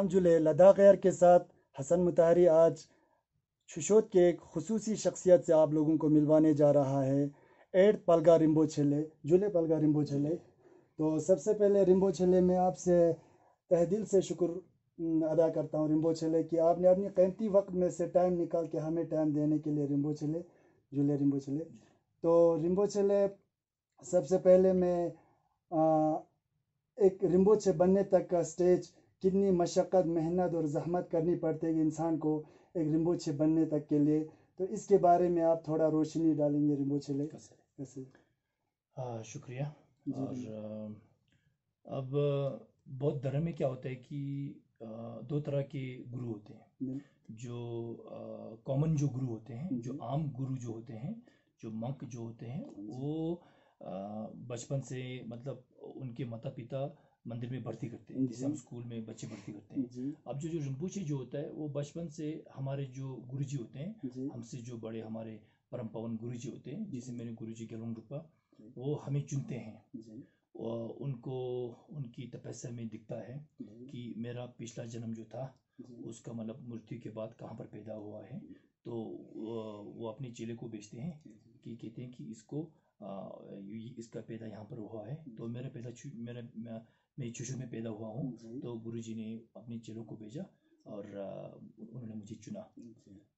सलाम जुले लद्दाख एयर के साथ हसन मुताहरी आज शुशोत के एक खसूसी शख्सियत से आप लोगों को मिलवाने जा रहा है। एड पलगा रिम्बो छेले जुले पलगा रिम्बो छेले। तो सबसे पहले रिम्बो छेले में आपसे तह दिल से शुक्र अदा करता हूँ रिम्बो छेले कि आपने अपनी कीमती वक्त में से टाइम निकाल के हमें टाइम देने के लिए रिम्बो छेले जुले रिम्बो छेले। तो रिम्बो छेले सबसे पहले मैं एक रिम्बोचे बनने तक का स्टेज कितनी मशक्क़त मेहनत और जहमत करनी पड़ती है इंसान को एक रिम्बोछे बनने तक के लिए। तो इसके बारे में आप थोड़ा रोशनी डालेंगे रिम्बोछे ले। कैसे? हाँ शुक्रिया। और अब बौद्ध धर्म में क्या होता है कि दो तरह के गुरु होते हैं। जो। कॉमन जो गुरु होते हैं जो आम गुरु जो होते हैं जो मंक जो होते हैं वो बचपन से मतलब उनके माता पिता मंदिर में भर्ती करते हैं जैसे हम स्कूल में बच्चे भर्ती करते हैं। जी। अब जो जो रिम्पूची जो होता है वो बचपन से हमारे जो गुरुजी होते हैं हमसे जो बड़े हमारे परम पावन गुरुजी होते हैं जैसे मेरे गुरुजी गेलोंग रुपा जी। वो हमें चुनते हैं। और उनको उनकी तपस्या में दिखता है कि मेरा पिछला जन्म जो था उसका मतलब मृत्यु के बाद कहाँ पर पैदा हुआ है। तो वो अपने चेले को बेचते हैं कि कहते हैं कि इसको आ, इसका पैदा यहाँ पर हुआ है। तो मेरा पैदा मेरा मैं चुशु में पैदा हुआ हूँ तो गुरु जी ने अपने चेलों को भेजा और उन्होंने मुझे चुना।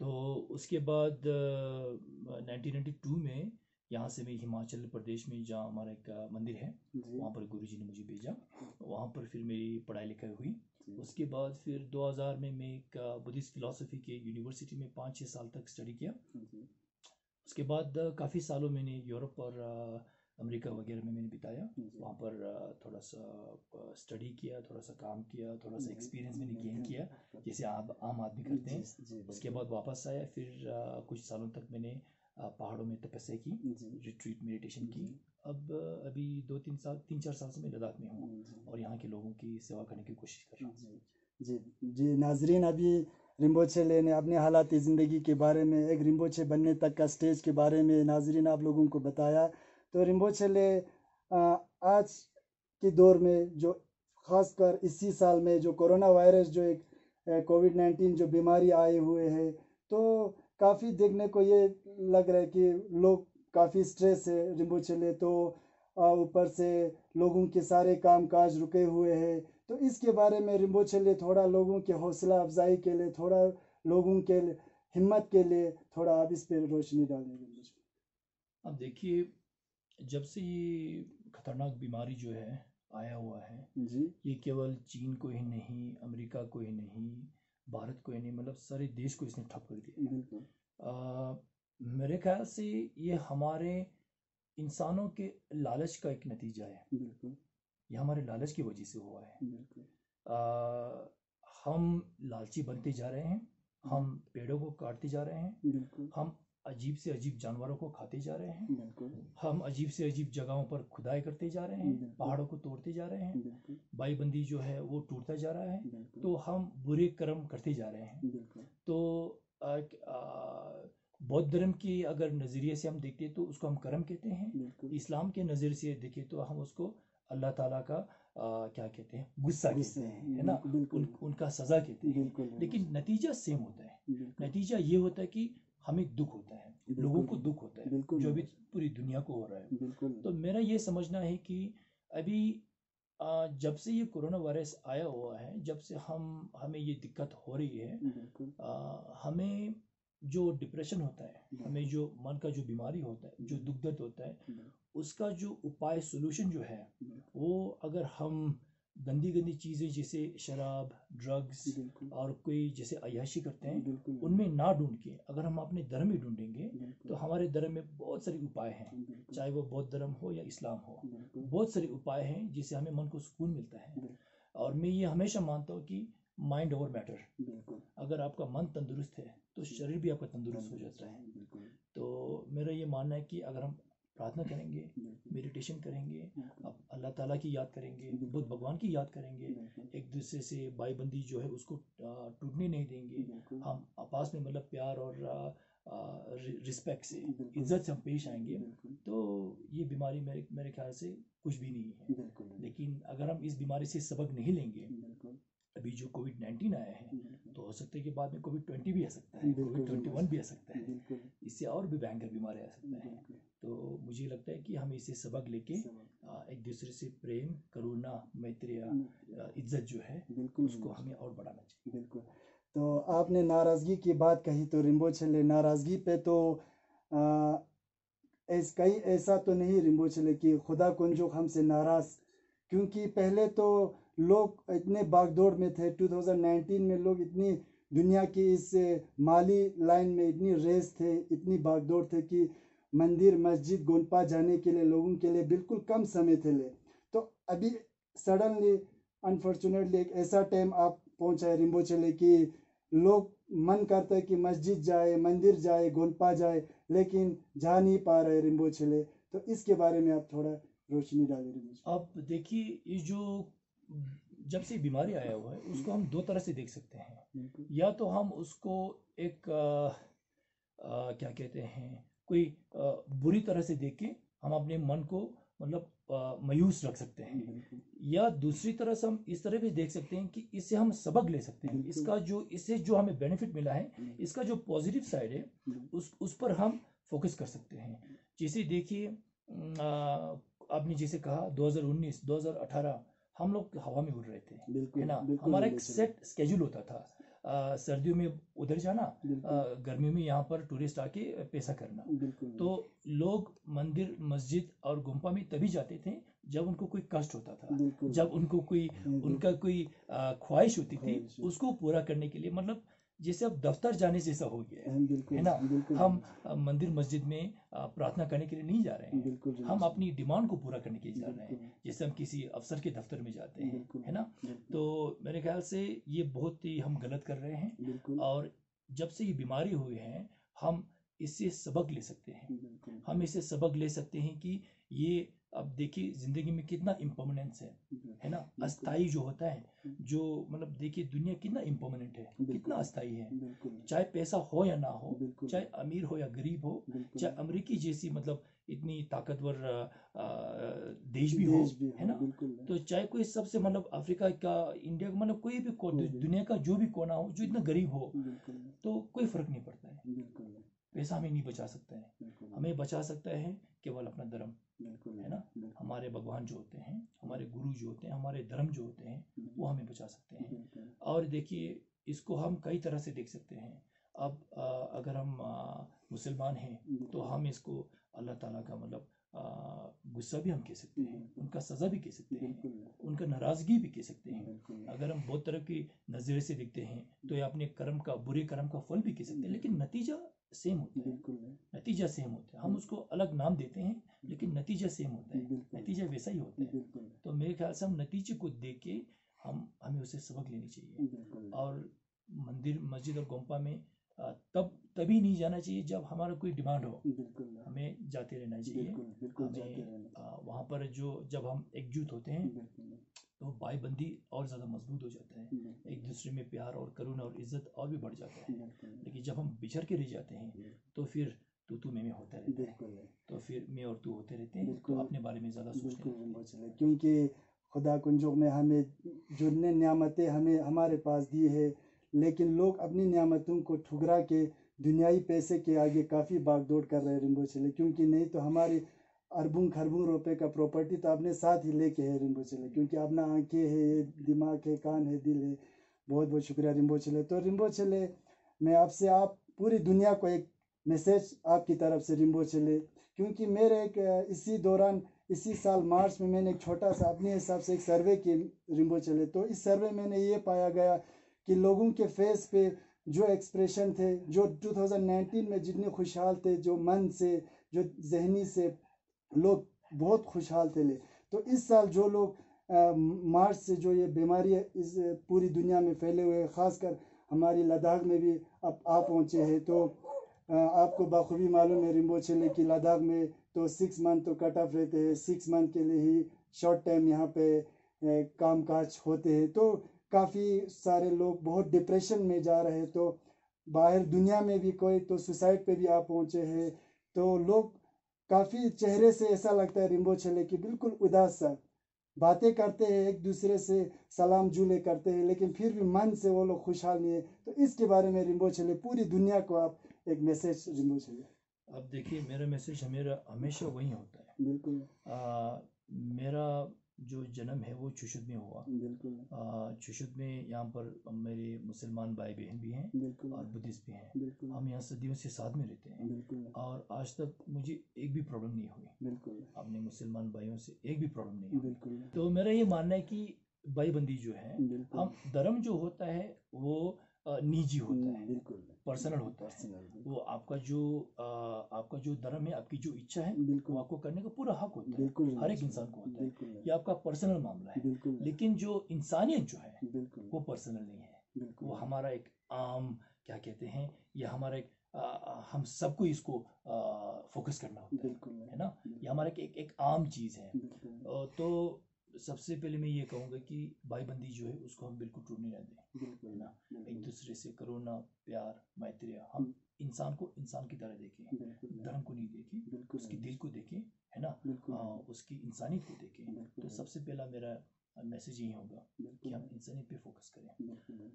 तो उसके बाद नाइनटीन नाइन्टी टू में यहाँ से मैं हिमाचल प्रदेश में जहाँ हमारा एक मंदिर है वहाँ पर गुरु जी ने मुझे भेजा। वहाँ पर फिर मेरी पढ़ाई लिखाई हुई। उसके बाद फिर 2000 में मैं एक बुद्धिस्ट फिलोसफी के यूनिवर्सिटी में पाँच छः साल तक स्टडी किया। उसके बाद काफ़ी सालों मैंने यूरोप और अमेरिका वगैरह में मैंने बिताया। वहाँ पर थोड़ा सा स्टडी किया थोड़ा सा काम किया थोड़ा सा एक्सपीरियंस मैंने गेन किया जैसे आप आम आदमी करते हैं। उसके बाद वापस आया फिर कुछ सालों तक मैंने पहाड़ों में तपस्या की रिट्रीट मेडिटेशन की। अब अभी दो तीन साल तीन चार साल से मैं लद्दाख में हूँ और यहाँ के लोगों की सेवा करने की कोशिश कर रहा हूँ। जी जी। नाजरीन अभी रिम्बोचे लेने अपने हालात ज़िंदगी के बारे में एक रिम्बोचे बनने तक का स्टेज के बारे में नाजरीन आप लोगों को बताया। तो रिम्बोचे ले आज के दौर में जो ख़ासकर इसी साल में जो कोरोना वायरस जो एक कोविड नाइन्टीन जो बीमारी आए हुए है तो काफ़ी देखने को ये लग रहा है कि लोग काफ़ी स्ट्रेस है रिम्बोचे ले तो ऊपर से लोगों के सारे काम काज रुके हुए हैं। तो इसके बारे में रिम्बोचे लिए थोड़ा लोगों के हौसला अफजाई के लिए, थोड़ा लोगों के हिम्मत के लिए थोड़ा आप इस पर रोशनी डालेंगे अब देखिए जब से ये खतरनाक बीमारी जो है आया हुआ है जी। ये केवल चीन को ही नहीं अमेरिका को ही नहीं भारत को ही नहीं मतलब सारे देश को इसने ठप कर दिया आ, मेरे ख्याल से ये हमारे इंसानों के लालच का एक नतीजा है। ये हमारे लालच की वजह से हुआ है। आ, हम लालची बनते जा रहे हैं हम पेड़ों को काटते जा रहे हैं हम अजीब से अजीब जानवरों को खाते जा रहे हैं। हम अजीब से अजीब जगहों पर खुदाई करते जा रहे हैं पहाड़ों को तोड़ते जा रहे हैं बाईबंदी जो है वो टूटता जा रहा है तो हम बुरे कर्म करते जा रहे हैं। तो बौद्ध धर्म की अगर नज़रिए से हम देखते तो उसको हम कर्म कहते हैं। इस्लाम के नज़र से देखें तो हम उसको अल्लाह ताला का आ, क्या कहते हैं गुस्सा कहते हैं है। ना? उन, उनका सजा कहते हैं। लेकिन नतीजा सेम होता है। नतीजा ये होता है कि हमें दुख होता है लोगों को दुख होता है जो अभी पूरी दुनिया को हो रहा है। तो मेरा ये समझना है कि अभी जब से ये कोरोना वायरस आया हुआ है जब से हम हमें ये दिक्कत हो रही है आ, हमें जो डिप्रेशन होता है हमें जो मन का जो बीमारी होता है जो दुख दर्द होता है उसका जो उपाय सोल्यूशन जो है वो अगर हम गंदी गंदी चीज़ें जैसे शराब ड्रग्स और कोई जैसे अयाशी करते हैं उनमें ना ढूंढ के अगर हम अपने धर्म में ढूंढेंगे तो हमारे धर्म में बहुत सारे उपाय हैं चाहे वो बौद्ध धर्म हो या इस्लाम हो। बहुत सारे उपाय हैं जिससे हमें मन को सुकून मिलता है। और मैं ये हमेशा मानता हूँ कि माइंड ओवर मैटर अगर आपका मन तंदुरुस्त है तो शरीर भी आपका तंदुरुस्त हो जाता है। तो मेरा ये मानना है कि अगर हम प्रार्थना करेंगे मेडिटेशन करेंगे अब अल्लाह ताला की याद करेंगे बुद्ध भगवान की याद करेंगे एक दूसरे से बाईबंदी जो है उसको टूटने नहीं देंगे। हम आपस में मतलब प्यार और रिस्पेक्ट से इज़्ज़त से हम पेश आएँगे। तो ये बीमारी मेरे मेरे ख्याल से कुछ भी नहीं है। लेकिन अगर हम इस बीमारी से सबक नहीं लेंगे अभी जो कोविड नाइन्टीन आया है तो हो सकता है कि बाद में कोविड ट्वेंटी भी आ सकता है कोविड ट्वेंटी वन भी आ सकता है। इससे और भी भयंकर बीमारी आ सकता है। तो मुझे लगता है कि हमें इससे सबक लेके एक दूसरे से प्रेम करुणा मैत्री इज़्ज़त जो है उसको हमें और बढ़ाना चाहिए। बिल्कुल। तो आपने नाराज़गी की बात कही तो रिम्बो छले नाराज़गी पे तो आ, ऐस कई ऐसा तो नहीं रिम्बो छले कि खुदा कुंजो हमसे नाराज़ क्योंकि पहले तो लोग इतने बागदौड़ में थे 2019 में लोग इतनी दुनिया की इस माली लाइन में इतनी रेस थे, इतनी बागदौड़ थे कि मंदिर, मस्जिद, गोनपा जाने के लिए, लोगों के लिए बिल्कुल कम समय थे ले तो अभी सडनली अनफॉर्चुनेटली एक ऐसा टाइम आप पहुँचा है रिम्बो चले कि लोग मन करता है कि मस्जिद जाए, मंदिर जाए, गोनपा जाए, लेकिन जा नहीं पा रहे रिम्बो चले तो इसके बारे में आप थोड़ा रोशनी डालें रिम्बो चले। अब देखिए, ये जो जब से बीमारी आया हुआ है उसको हम दो तरह से देख सकते हैं। या तो हम उसको एक आ, आ, क्या कहते हैं कोई आ, बुरी तरह से देख के हम अपने मन को मतलब मायूस रख सकते हैं। या दूसरी तरह से हम इस तरह भी देख सकते हैं कि इससे हम सबक ले सकते हैं। इसका जो इससे जो हमें बेनिफिट मिला है इसका जो पॉजिटिव साइड है उस उस पर हम फोकस कर सकते हैं। जैसे देखिए आपने जैसे कहा 2019 2018 हम लोग हवा में उड़ रहे थे है ना? हमारा एक सेट स्केड्यूल होता था। आ, सर्दियों में उधर जाना गर्मियों में यहाँ पर टूरिस्ट आके पैसा करना। तो लोग मंदिर मस्जिद और गुम्पा में तभी जाते थे जब उनको कोई कष्ट होता था। जब उनको कोई उनका कोई ख्वाहिश होती थी उसको पूरा करने के लिए मतलब जैसे अब दफ्तर जाने जैसा हो गया है बिल्कुल है ना? बिल्कुल हम मंदिर मस्जिद में प्रार्थना करने के लिए नहीं जा रहे हैं। बिल्कुल हम अपनी डिमांड को पूरा करने के लिए जा रहे हैं जैसे हम किसी अफसर के दफ्तर में जाते हैं है ना? तो मेरे ख्याल से ये बहुत ही हम गलत कर रहे हैं और जब से ये बीमारी हुई है हम इससे सबक ले सकते हैं। हम इससे सबक ले सकते हैं कि ये अब देखिए ज़िंदगी में कितना इम्पर्मानेंस है है ना? अस्थाई जो होता है जो मतलब देखिए दुनिया कितना इम्पर्मानेंट है कितना अस्थाई है। चाहे पैसा हो या ना हो चाहे अमीर हो या गरीब हो चाहे अमेरिकी जैसी मतलब इतनी ताकतवर देश भी हो है ना? तो चाहे कोई सबसे मतलब अफ्रीका का इंडिया का मतलब कोई भी कोई दुनिया का जो भी कोना हो जो इतना गरीब हो तो कोई फ़र्क नहीं पड़ता है। पैसा हमें नहीं बचा सकता है। हमें बचा सकता है केवल अपना धर्म। बिल्कुल है ना? हमारे भगवान जो होते हैं हमारे गुरु जो होते हैं हमारे धर्म जो होते हैं वो हमें बचा सकते हैं। और देखिए इसको हम कई तरह से देख सकते हैं। अब आ, अगर हम मुसलमान हैं तो हम इसको अल्लाह ताला का मतलब गुस्सा भी हम कह सकते हैं उनका सज़ा भी कह सकते हैं उनका नाराज़गी भी कह सकते हैं। अगर हम बहुत तरह की नज़रिए से देखते हैं तो ये अपने कर्म का बुरे कर्म का फल भी कह सकते हैं लेकिन नतीजा सेम होता है। नतीजा सेम होता है। हम उसको अलग नाम देते हैं लेकिन नतीजा सेम होता है। नतीजा वैसा ही होता है। तो मेरे ख्याल से हम नतीजे को देख के हम हमें उससे सबक लेनी चाहिए। और मंदिर मस्जिद और गोम्पा में तब तभी नहीं जाना चाहिए जब हमारा कोई डिमांड हो। हमें जाते रहना चाहिए। बिल्कुल बिल्कुल हमें आ, वहाँ पर जो जब हम एकजुट होते हैं तो भाईबंदी और ज़्यादा मज़बूत हो जाता है। एक दूसरे में प्यार और करुणा और इज़्ज़त और भी बढ़ जाता है। लेकिन जब हम बिछड़ के रह जाते हैं तो फिर तू तू मैं मैं होता रहता है। तो फिर मैं और तू होते रहते हैं तो अपने बारे में ज़्यादा सोचते बिल्कुल क्योंकि खुदा कुंजों ने हमें जो ने नियामतें हमें हमारे पास दी है लेकिन लोग अपनी नियामतों को ठुकरा के दुनियाई पैसे के आगे काफ़ी भागदौड़ कर रहे हैं रिम्बो चले। क्योंकि नहीं तो हमारी अरबों खरबों रुपए का प्रॉपर्टी तो आपने साथ ही लेके है रिम्बो चले। क्योंकि अपना आँखें है दिमाग है कान है दिल है। बहुत बहुत शुक्रिया रिम्बो चले। तो रिम्बो चले मैं आपसे आप पूरी दुनिया को एक मैसेज आपकी तरफ़ से रिम्बो चले क्योंकि मेरे एक इसी दौरान, इसी साल मार्च में मैंने एक छोटा सा अपने हिसाब से एक सर्वे की रिम्बो चले तो इस सर्वे में ये पाया गया कि लोगों के फेस पे जो एक्सप्रेशन थे, जो 2019 में जितने खुशहाल थे, जो मन से, जो जहनी से लोग बहुत खुशहाल थे ले। तो इस साल जो लोग मार्च से जो ये बीमारी इस पूरी दुनिया में फैले हुए खासकर हमारी लद्दाख में भी अब आ पहुँचे हैं तो आपको बखूबी मालूम है रिम्बो चले कि लद्दाख में तो सिक्स मंथ तो कट ऑफ़ रहते हैं। सिक्स मंथ के लिए ही शॉर्ट टाइम यहाँ पे काम काज होते हैं। तो काफ़ी सारे लोग बहुत डिप्रेशन में जा रहे हैं। तो बाहर दुनिया में भी कोई तो सुसाइड पे भी आ पहुँचे हैं। तो लोग काफ़ी चेहरे से ऐसा लगता है रिम्बो चले कि, बिल्कुल उदास सा। बातें करते हैं, एक दूसरे से सलाम जुले करते हैं, लेकिन फिर भी मन से वो लोग खुशहाल नहीं है। तो इसके बारे में रिम्बो छले पूरी दुनिया को आप एक मैसेज रिम्बो छले अब देखिए मेरा मैसेज मेरा हमेशा वही होता है। बिल्कुल। आ, मेरा जो जन्म है वो चुशुद में हुआ। बिल्कुल। चुशुद में यहाँ पर मेरे मुसलमान भाई बहन भी हैं और बुद्धिस्ट भी हैं। हम यहाँ सदियों से साथ में रहते हैं। और आज तक मुझे एक भी प्रॉब्लम नहीं हुई। बिल्कुल। अपने मुसलमान भाइयों से एक भी प्रॉब्लम नहीं हुई। बिल्कुल। तो मेरा ये मानना है कि भाईबंदी जो है हम धर्म जो होता है वो निजी होता है। बिल्कुल। पर्सनल होता है। वो आपका जो आपका जो धर्म है आपकी जो इच्छा है वो बिल्कुल आपको करने का पूरा हक होता है। हर एक इंसान को होता है। ये आपका पर्सनल मामला है। लेकिन जो इंसानियत जो है वो पर्सनल नहीं है। वो हमारा एक आम क्या कहते हैं ये हमारा एक अ, हम सबको इसको फोकस करना होता है। है ना? ये हमारा एक, एक आम चीज़ है। तो सबसे पहले मैं ये कहूँगा कि भाईबंदी जो है उसको हम बिल्कुल टूटने ना दें बिल्कुल ना? एक दूसरे से करुणा प्यार मैत्री हम इंसान को इंसान की तरह देखें। धर्म को नहीं देखें उसकी दिल को देखें है ना? अ, उसकी इंसानियत को देखें। तो सबसे पहला मेरा मैसेज यही होगा कि हम इंसानियत पे फोकस करें।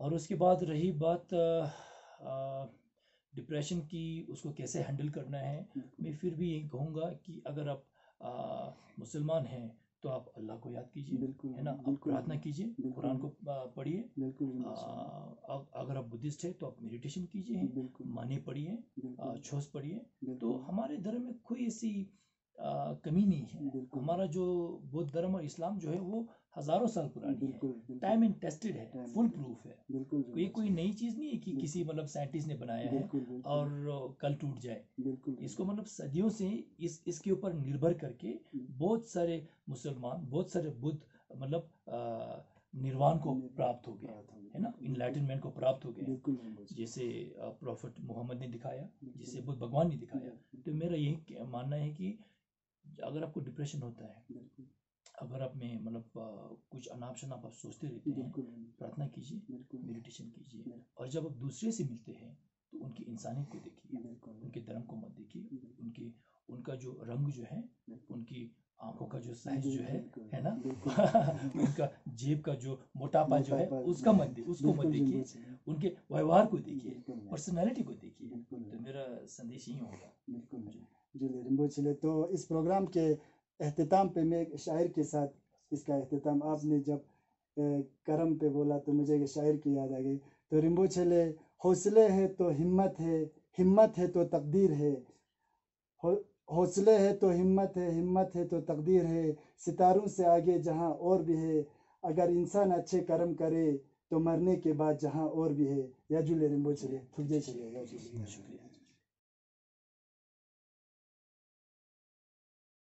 और उसके बाद रही बात डिप्रेशन की उसको कैसे हैंडल करना है। मैं फिर भी यही कहूँगा कि अगर आप मुसलमान हैं तो आप अल्लाह को याद कीजिए है ना? आप प्रार्थना कीजिए कुरान को पढ़िए। अगर आप बुद्धिस्ट है तो आप मेडिटेशन कीजिए माने पढ़िए छोस पढ़िए। तो हमारे धर्म में कोई ऐसी कमी नहीं है। हमारा जो बौद्ध धर्म और इस्लाम जो है वो हज़ारों साल पुरानी है। टाइम एंड टेस्टेड है। फुल प्रूफ है। बिल्कुल ये कोई नई चीज़ नहीं है कि किसी मतलब साइंटिस्ट ने बनाया है और कल टूट जाए। बिल्कुल इसको मतलब सदियों से इस इसके ऊपर निर्भर करके बहुत सारे मुसलमान बहुत सारे बुद्ध मतलब निर्वाण को प्राप्त हो गया है ना? इनलाइटनमेंट को प्राप्त हो बिल्कुल जैसे प्रॉफिट मोहम्मद ने दिखाया जिसे बुद्ध भगवान ने दिखाया। तो मेरा यही मानना है कि अगर आपको डिप्रेशन होता है अगर आप में मतलब कुछ अनाप शनाप आप सोचते रहते हैं प्रार्थना कीजिए मेडिटेशन कीजिए और जब आप दूसरे से मिलते हैं तो उनकी इंसानियत को देखिए उनके धर्म को मत देखिए बिल्कुल। उनकी उनका जो रंग जो है उनकी आँखों का जो साइज़ जो है है ना? उनका जेब का जो मोटापा जो है उसका मत दे उसको मत देखिए। उनके व्यवहार को देखिए बिल्कुल, पर्सनालिटी को देखिए तो मेरा संदेश यही होगा। बिल्कुल जुली रिम्बोचिले तो इस प्रोग्राम के अहतमाम पे मैं एक शायर के साथ इसका अहतमाम आपने जब करम पे बोला तो मुझे एक शायर की याद आ गई। तो रिम्बोचिले हौसले है तो हिम्मत है हिम्मत है तो तकदीर है। हौसले है तो हिम्मत है हिम्मत है तो तकदीर है। सितारों से आगे जहाँ और भी है, अगर इंसान अच्छे कर्म करे तो मरने के बाद जहाँ और भी है। या जुले रिम्बो चले खुद चले शुक्रिया।